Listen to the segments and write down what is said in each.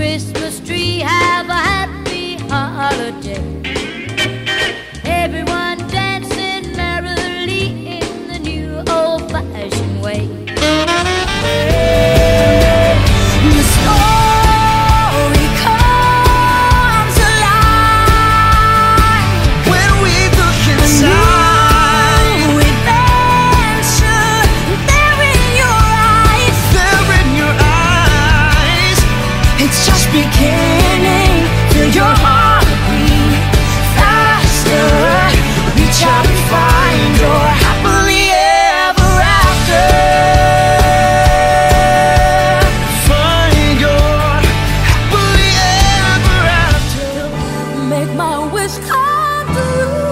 Christmas wish come true.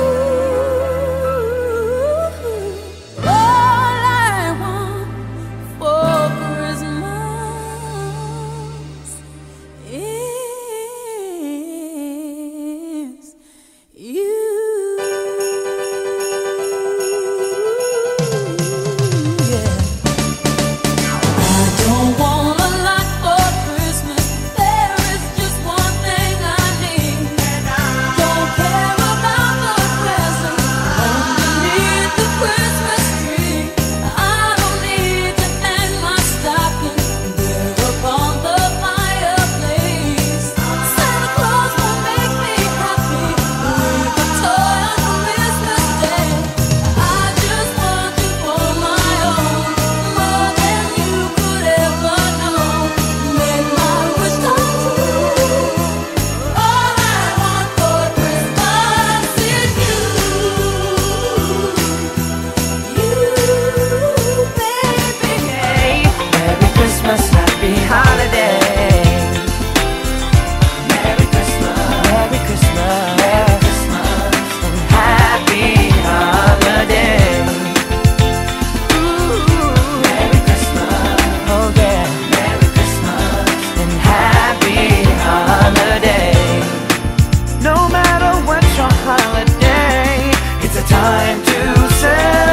It's a time to say